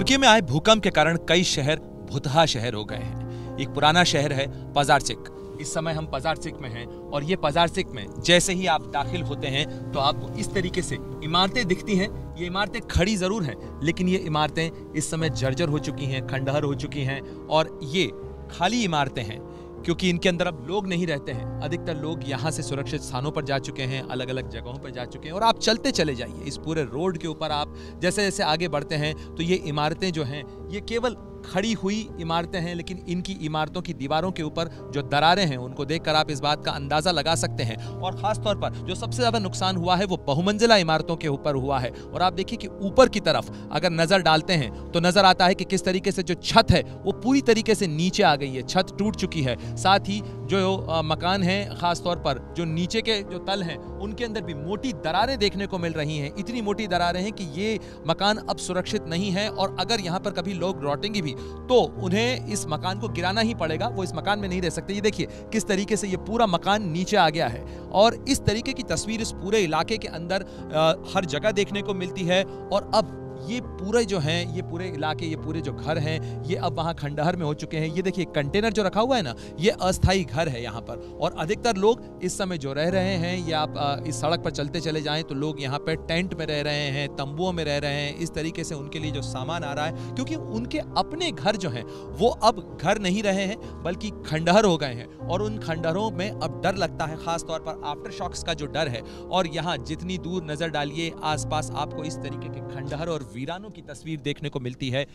तुर्की में आए भूकंप के कारण कई शहर भुतहा शहर हो गए हैं। एक पुराना शहर है पजारचिक। इस समय हम पजारचिक में हैं और ये पजारचिक में जैसे ही आप दाखिल होते हैं तो आपको इस तरीके से इमारतें दिखती हैं। ये इमारतें खड़ी ज़रूर हैं, लेकिन ये इमारतें इस समय जर्जर हो चुकी हैं, खंडहर हो चुकी हैं और ये खाली इमारतें हैं। क्योंकि इनके अंदर अब लोग नहीं रहते हैं। अधिकतर लोग यहाँ से सुरक्षित स्थानों पर जा चुके हैं अलग अलग जगहों पर जा चुके हैं और आप चलते चले जाइए। इस पूरे रोड के ऊपर आप जैसे जैसे आगे बढ़ते हैं तो ये इमारतें जो हैं, ये केवल खड़ी हुई इमारतें हैं, लेकिन इनकी इमारतों की दीवारों के ऊपर जो दरारें हैं, उनको देखकर आप इस बात का अंदाज़ा लगा सकते हैं। और खास तौर पर जो सबसे ज़्यादा नुकसान हुआ है, वो बहुमंजिला इमारतों के ऊपर हुआ है। और आप देखिए कि ऊपर की तरफ़ अगर नज़र डालते हैं तो नज़र आता है कि किस तरीके से जो छत है, वो पूरी तरीके से नीचे आ गई है। छत टूट चुकी है। साथ ही जो मकान हैं खास तौर पर, जो नीचे के जो तल हैं, उनके अंदर भी मोटी दरारें देखने को मिल रही हैं। इतनी मोटी दरारें हैं कि ये मकान अब सुरक्षित नहीं है और अगर यहाँ पर कभी लोग लौटेंगे भी तो उन्हें इस मकान को गिराना ही पड़ेगा। वो इस मकान में नहीं रह सकते। ये देखिए, किस तरीके से ये पूरा मकान नीचे आ गया है और इस तरीके की तस्वीर इस पूरे इलाके के अंदर हर जगह देखने को मिलती है और अब ये पूरे जो हैं, ये पूरे इलाके, ये पूरे जो घर हैं, ये अब वहाँ खंडहर में हो चुके हैं। ये देखिए कंटेनर जो रखा हुआ है ना, ये अस्थाई घर है यहाँ पर। और अधिकतर लोग इस समय जो रह रहे हैं या आप इस सड़क पर चलते चले जाएँ तो लोग यहाँ पर टेंट में रह रहे हैं, तंबुओं में रह रहे हैं। इस तरीके से उनके लिए जो सामान आ रहा है, क्योंकि उनके अपने घर जो हैं, वो अब घर नहीं रहे हैं, बल्कि खंडहर हो गए हैं। और उन खंडहरों में अब डर लगता है खास तौर पर आफ्टर शॉक्स का जो डर है। और यहाँ जितनी दूर नज़र डालिए, आसपास आपको इस तरीके के खंडहर और वीरानों की तस्वीर देखने को मिलती है।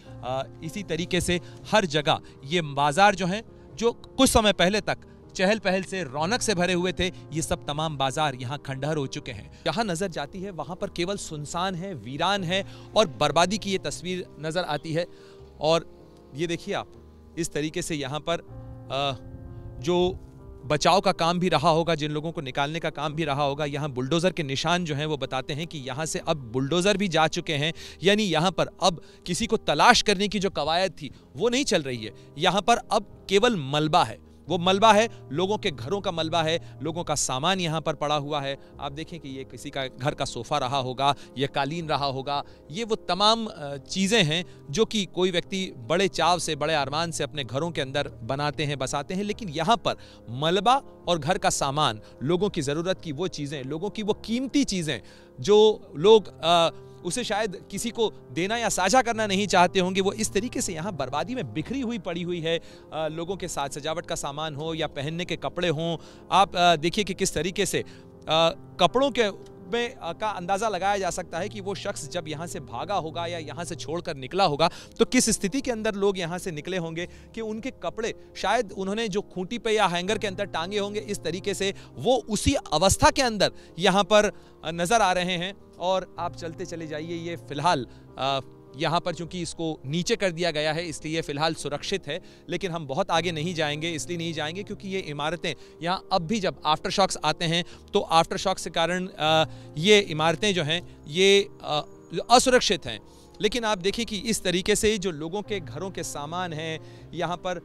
इसी तरीके से हर जगह ये बाज़ार जो हैं, जो कुछ समय पहले तक चहल पहल से, रौनक से भरे हुए थे, ये सब तमाम बाज़ार यहाँ खंडहर हो चुके हैं। जहाँ नज़र जाती है, वहाँ पर केवल सुनसान है, वीरान है और बर्बादी की ये तस्वीर नज़र आती है। और ये देखिए आप, इस तरीके से यहाँ पर जो बचाव का काम भी रहा होगा, जिन लोगों को निकालने का काम भी रहा होगा, यहाँ बुलडोज़र के निशान जो हैं वो बताते हैं कि यहाँ से अब बुलडोज़र भी जा चुके हैं, यानी यहाँ पर अब किसी को तलाश करने की जो कवायद थी, वो नहीं चल रही है। यहाँ पर अब केवल मलबा है। वो मलबा है लोगों के घरों का मलबा है लोगों का सामान यहाँ पर पड़ा हुआ है। आप देखें कि ये किसी का घर का सोफ़ा रहा होगा ये कालीन रहा होगा ये वो तमाम चीज़ें हैं जो कि कोई व्यक्ति बड़े चाव से बड़े अरमान से अपने घरों के अंदर बनाते हैं बसाते हैं लेकिन यहाँ पर मलबा और घर का सामान लोगों की ज़रूरत की वो चीज़ें लोगों की वो कीमती चीज़ें जो लोग आ, उसे शायद किसी को देना या साझा करना नहीं चाहते होंगे। वो इस तरीके से यहाँ बर्बादी में बिखरी हुई, पड़ी हुई है। लोगों के साथ सजावट का सामान हो या पहनने के कपड़े हों, आप देखिए कि किस तरीके से कपड़ों के में का अंदाज़ा लगाया जा सकता है कि वो शख्स जब यहाँ से भागा होगा या यहाँ से छोड़कर निकला होगा तो किस स्थिति के अंदर लोग यहाँ से निकले होंगे कि उनके कपड़े शायद उन्होंने जो खूंटी पे या हैंगर के अंदर टांगे होंगे, इस तरीके से वो उसी अवस्था के अंदर यहाँ पर नज़र आ रहे हैं। और आप चलते चले जाइए ये फ़िलहाल यहाँ पर चूँकि इसको नीचे कर दिया गया है, इसलिए फ़िलहाल सुरक्षित है, लेकिन हम बहुत आगे नहीं जाएँगे, इसलिए नहीं जाएँगे क्योंकि ये इमारतें यहाँ अब भी जब आफ्टर शॉक्स आते हैं तो आफ्टर शॉक्स के कारण ये इमारतें जो हैं, ये असुरक्षित हैं। लेकिन आप देखिए कि इस तरीके से जो लोगों के घरों के सामान हैं, यहाँ पर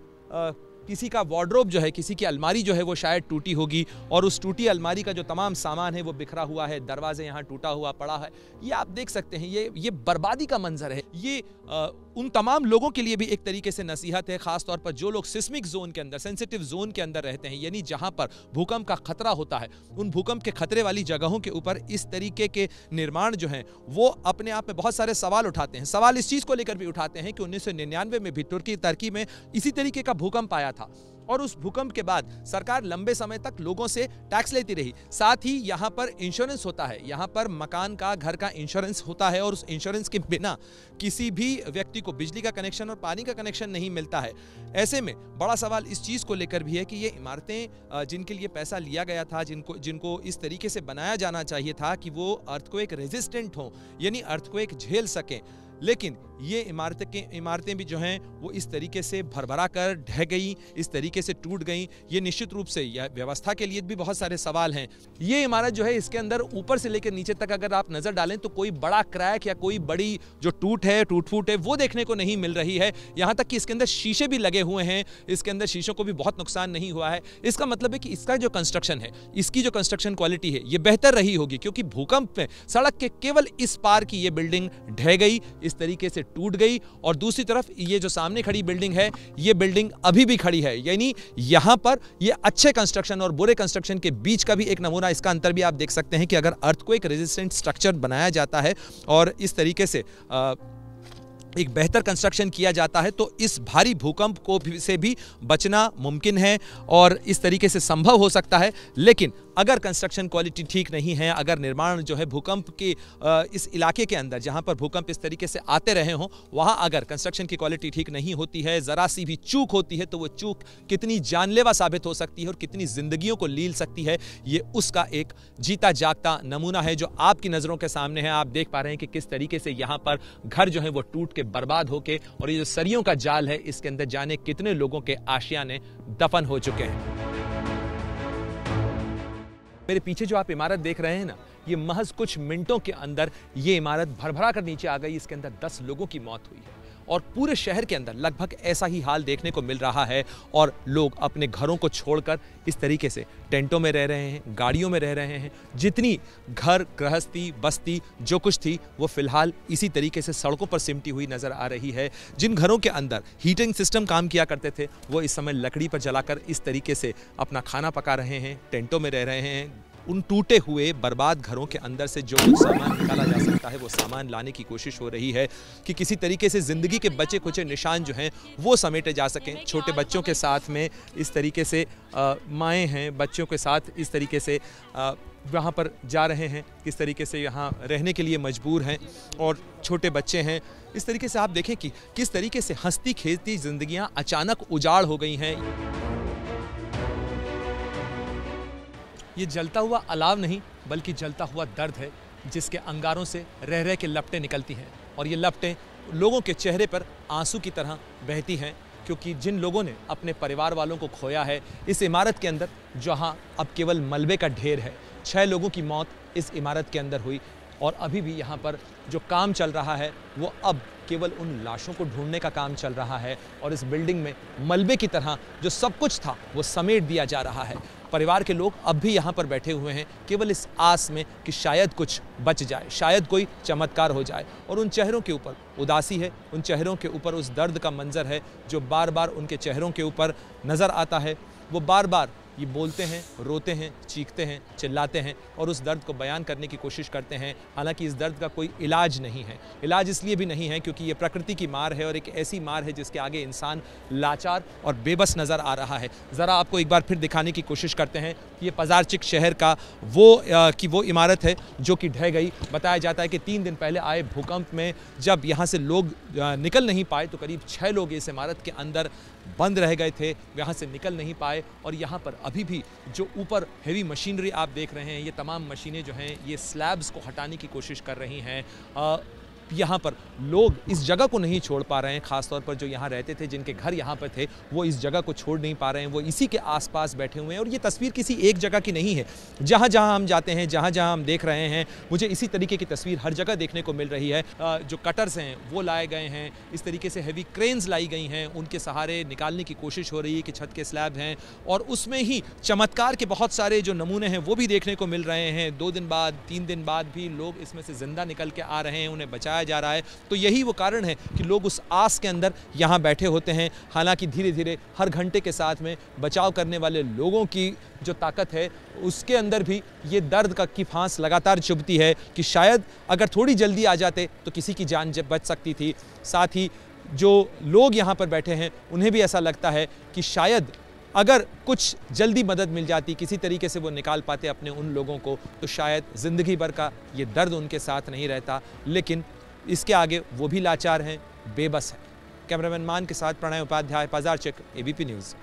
किसी का वार्ड्रोब जो है किसी की अलमारी जो है वो शायद टूटी होगी और उस टूटी अलमारी का जो तमाम सामान है वो बिखरा हुआ है दरवाजे यहाँ टूटा हुआ पड़ा है। ये आप देख सकते हैं ये ये बर्बादी का मंजर है। ये आ, उन तमाम लोगों के लिए भी एक तरीके से नसीहत है, खासतौर पर जो लोग सिस्मिक जोन के अंदर, सेंसिटिव जोन के अंदर रहते हैं, यानी जहाँ पर भूकंप का खतरा होता है। उन भूकंप के खतरे वाली जगहों के ऊपर इस तरीके के निर्माण जो हैं, वो अपने आप में बहुत सारे सवाल उठाते हैं। सवाल इस चीज़ को लेकर भी उठाते हैं कि उन्नीस सौ निन्यानवे में भी तुर्की तर्की में इसी तरीके का भूकंप आया था। और उस भूकंप के बाद सरकार लंबे समय तक लोगों से टैक्स लेती रही। साथ ही यहाँ पर इंश्योरेंस होता है। यहाँ पर मकान का, घर का इंश्योरेंस होता है और उस इंश्योरेंस के बिना किसी भी व्यक्ति को बिजली का कनेक्शन और पानी का कनेक्शन नहीं मिलता है। ऐसे में बड़ा सवाल इस चीज़ को लेकर भी है कि ये इमारतें जिनके लिए पैसा लिया गया था, जिनको जिनको इस तरीके से बनाया जाना चाहिए था कि वो अर्थक्वेक रेजिस्टेंट हों, यानी अर्थक्वेक झेल सकें। लेकिन ये इमारतें के इमारतें भी जो हैं, वो इस तरीके से भरभरा कर ढह गई, इस तरीके से टूट गई। ये निश्चित रूप से यह व्यवस्था के लिए भी बहुत सारे सवाल हैं। ये इमारत जो है, इसके अंदर ऊपर से लेकर नीचे तक अगर आप नज़र डालें तो कोई बड़ा क्रैक या कोई बड़ी जो टूट है टूट फूट है, वो देखने को नहीं मिल रही है। यहाँ तक कि इसके अंदर शीशे भी लगे हुए हैं। इसके अंदर शीशों को भी बहुत नुकसान नहीं हुआ है। इसका मतलब है कि इसका जो कंस्ट्रक्शन है, इसकी जो कंस्ट्रक्शन क्वालिटी है, ये बेहतर रही होगी, क्योंकि भूकंप में सड़क के केवल इस पार की ये बिल्डिंग ढह गई इस तरीके से टूट गई और दूसरी तरफ़ ये जो सामने खड़ी बिल्डिंग है ये बिल्डिंग अभी भी खड़ी है। यानी यहाँ पर ये अच्छे कंस्ट्रक्शन और बुरे कंस्ट्रक्शन के बीच का भी एक नमूना इसका अंतर भी आप देख सकते हैं कि अगर अर्थक्वेक रेजिस्टेंट स्ट्रक्चर बनाया जाता है और इस तरीके से आ, एक बेहतर कंस्ट्रक्शन किया जाता है तो इस भारी भूकंप को भी, से भी बचना मुमकिन है और इस तरीके से संभव हो सकता है। लेकिन अगर कंस्ट्रक्शन क्वालिटी ठीक नहीं है, अगर निर्माण जो है भूकंप के इस इलाके के अंदर, जहाँ पर भूकंप इस तरीके से आते रहे हों, वहाँ अगर कंस्ट्रक्शन की क्वालिटी ठीक नहीं होती है, ज़रा सी भी चूक होती है तो वो चूक कितनी जानलेवा साबित हो सकती है और कितनी जिंदगियों को लील सकती है, ये उसका एक जीता जागता नमूना है जो आपकी नज़रों के सामने है। आप देख पा रहे हैं कि किस तरीके से यहाँ पर घर जो है वो टूट के बर्बाद होके और ये जो सरियों का जाल है, इसके अंदर जाने कितने लोगों के आशिया ने दफन हो चुके हैं। मेरे पीछे जो आप इमारत देख रहे हैं ना, ये महज कुछ मिनटों के अंदर ये इमारत भरभरा कर नीचे आ गई, इसके अंदर दस लोगों की मौत हुई है। और पूरे शहर के अंदर लगभग ऐसा ही हाल देखने को मिल रहा है और लोग अपने घरों को छोड़कर इस तरीके से टेंटों में रह रहे हैं, गाड़ियों में रह रहे हैं। जितनी घर, गृहस्थी, बस्ती, जो कुछ थी, वो फ़िलहाल इसी तरीके से सड़कों पर सिमटी हुई नज़र आ रही है। जिन घरों के अंदर हीटिंग सिस्टम काम किया करते थे, वो इस समय लकड़ी पर जलाकर इस तरीके से अपना खाना पका रहे हैं, टेंटों में रह रहे हैं उन टूटे हुए, बर्बाद घरों के अंदर से जो कुछ सामान निकाला जा सकता है, वो सामान लाने की कोशिश हो रही है कि किसी तरीके से ज़िंदगी के बचे कुचे निशान जो हैं, वो समेटे जा सकें। छोटे बच्चों के साथ में इस तरीके से माएँ हैं, बच्चों के साथ इस तरीके से वहाँ पर जा रहे हैं, किस तरीके से यहाँ रहने के लिए मजबूर हैं और छोटे बच्चे हैं। इस तरीके से आप देखें कि किस तरीके से हंसती खेलती ज़िंदगियाँ अचानक उजाड़ हो गई हैं। ये जलता हुआ अलाव नहीं, बल्कि जलता हुआ दर्द है, जिसके अंगारों से रह रह के लपटें निकलती हैं। और ये लपटें लोगों के चेहरे पर आँसू की तरह बहती हैं, क्योंकि जिन लोगों ने अपने परिवार वालों को खोया है, इस इमारत के अंदर, जहाँ अब केवल मलबे का ढेर है छः लोगों की मौत इस इमारत के अंदर हुई। और अभी भी यहाँ पर जो काम चल रहा है, वो अब केवल उन लाशों को ढूँढने का काम चल रहा है। और इस बिल्डिंग में मलबे की तरह जो सब कुछ था, वो समेट दिया जा रहा है। परिवार के लोग अब भी यहाँ पर बैठे हुए हैं, केवल इस आस में कि शायद कुछ बच जाए, शायद कोई चमत्कार हो जाए। और उन चेहरों के ऊपर, उदासी है, उन चेहरों के ऊपर उस दर्द का मंजर है, जो बार बार उनके चेहरों के ऊपर नज़र आता है। वो बार बार ये बोलते हैं रोते हैं चीखते हैं चिल्लाते हैं और उस दर्द को बयान करने की कोशिश करते हैं। हालाँकि इस दर्द का कोई इलाज नहीं है। इलाज इसलिए भी नहीं है क्योंकि ये प्रकृति की मार है और एक ऐसी मार है जिसके आगे इंसान लाचार और बेबस नज़र आ रहा है। ज़रा आपको एक बार फिर दिखाने की कोशिश करते हैं कि ये पजारचिक शहर का वो आ, की वो इमारत है जो कि ढह गई। बताया जाता है कि तीन दिन पहले आए भूकंप में जब यहाँ से लोग निकल नहीं पाए तो करीब छः लोग इस इमारत के अंदर बंद रह गए थे यहाँ से निकल नहीं पाए और यहाँ पर अभी भी जो ऊपर हैवी मशीनरी आप देख रहे हैं, ये तमाम मशीनें जो हैं, ये स्लैब्स को हटाने की कोशिश कर रही हैं। यहाँ पर लोग इस जगह को नहीं छोड़ पा रहे हैं, खासतौर पर जो यहाँ रहते थे, जिनके घर यहाँ पर थे, वो इस जगह को छोड़ नहीं पा रहे हैं, वो इसी के आसपास बैठे हुए हैं। और ये तस्वीर किसी एक जगह की नहीं है। जहाँ जहाँ हम जाते हैं, जहाँ जहाँ हम देख रहे हैं, मुझे इसी तरीके की तस्वीर हर जगह देखने को मिल रही है। जो कटर्स हैं, वो लाए गए हैं, इस तरीके से हैवी क्रेन्स लाई गई हैं, उनके सहारे निकालने की कोशिश हो रही है कि छत के स्लैब हैं, और उसमें ही चमत्कार के बहुत सारे जो नमूने हैं, वो भी देखने को मिल रहे हैं। दो दिन बाद, तीन दिन बाद भी लोग इसमें से ज़िंदा निकल के आ रहे हैं, उन्हें बचाया बताया जा रहा है। तो यही वो कारण है कि लोग उस आस के अंदर यहाँ बैठे होते हैं। हालाँकि धीरे धीरे हर घंटे के साथ में बचाव करने वाले लोगों की जो ताकत है, उसके अंदर भी ये दर्द का की फांस लगातार चुभती है कि शायद अगर थोड़ी जल्दी आ जाते तो किसी की जान जब बच सकती थी। साथ ही जो लोग यहाँ पर बैठे हैं, उन्हें भी ऐसा लगता है कि शायद अगर कुछ जल्दी मदद मिल जाती, किसी तरीके से वो निकाल पाते अपने उन लोगों को तो शायद ज़िंदगी भर का ये दर्द उनके साथ नहीं रहता। लेकिन इसके आगे वो भी लाचार हैं, बेबस हैं। कैमरामैन मान के साथ प्रणय उपाध्याय, बाज़ार चेक, एबीपी न्यूज़।